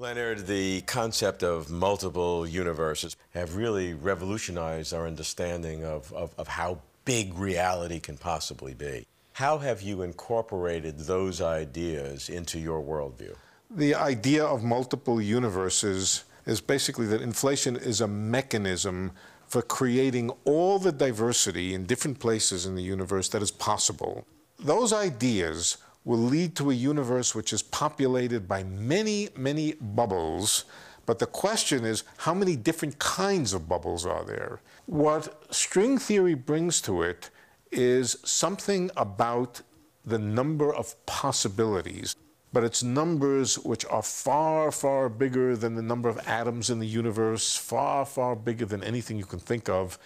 Leonard, the concept of multiple universes have really revolutionized our understanding of, of, of, how big reality can possibly be. How have you incorporated those ideas into your worldview? The idea of multiple universes is basically that inflation is a mechanism for creating all the diversity in different places in the universe that is possible. Those ideas will lead to a universe which is populated by many, many bubbles. But the question is, how many different kinds of bubbles are there? What string theory brings to it is something about the number of possibilities, but it's numbers which are far, far bigger than the number of atoms in the universe, far, far bigger than anything you can think of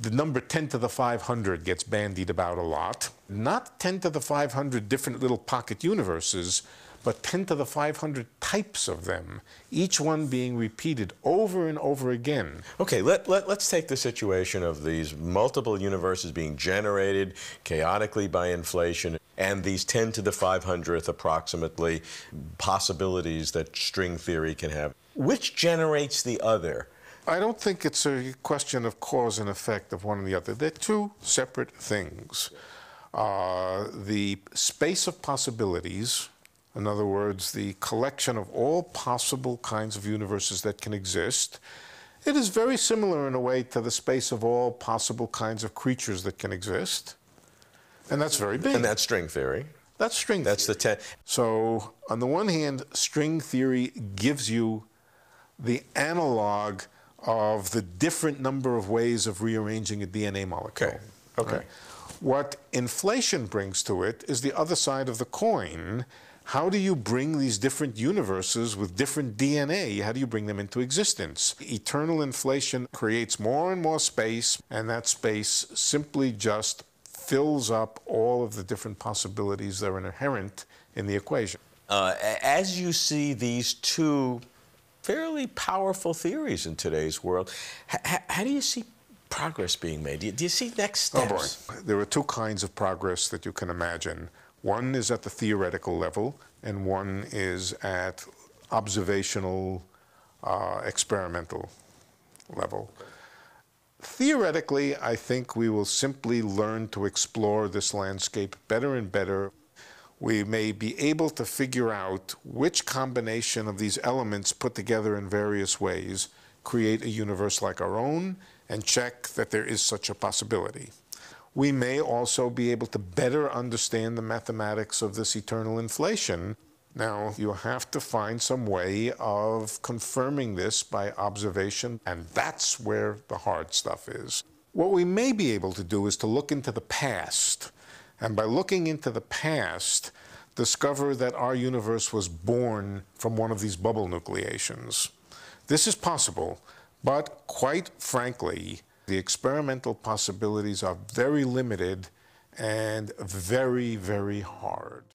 the number 10 to the 500 gets bandied about a lot. Not 10 to the 500 different little pocket universes, but 10 to the 500 types of them, each one being repeated over and over again. Okay, let, let, let's take the situation of these multiple universes being generated chaotically by inflation and these 10 to the 500th approximately possibilities that string theory can have. Which generates the other? I don't think it's a question of cause and effect of one and the other. They're two separate things. Uh, the space of possibilities, in other words, the collection of all possible kinds of universes that can exist, it is very similar in a way to the space of all possible kinds of creatures that can exist. And that's very big. And that's string theory. That's string that's theory. the ten. So, on the one hand, string theory gives you the analog of the different number of ways of rearranging a DNA molecule. Okay. Okay. Right? What inflation brings to it is the other side of the coin. How do you bring these different universes with different DNA? How do you bring them into existence? Eternal inflation creates more and more space, and that space simply just fills up all of the different possibilities that are inherent in the equation. Uh, as you see these two fairly powerful theories in today's world. H how do you see progress being made? Do you, do you see next steps? Oh boy, there are two kinds of progress that you can imagine. One is at the theoretical level, and one is at observational, uh, experimental level. Theoretically, I think we will simply learn to explore this landscape better and better we may be able to figure out which combination of these elements put together in various ways create a universe like our own and check that there is such a possibility. We may also be able to better understand the mathematics of this eternal inflation. Now, you have to find some way of confirming this by observation, and that's where the hard stuff is. What we may be able to do is to look into the past and by looking into the past, discover that our universe was born from one of these bubble nucleations. This is possible, but quite frankly, the experimental possibilities are very limited and very, very hard.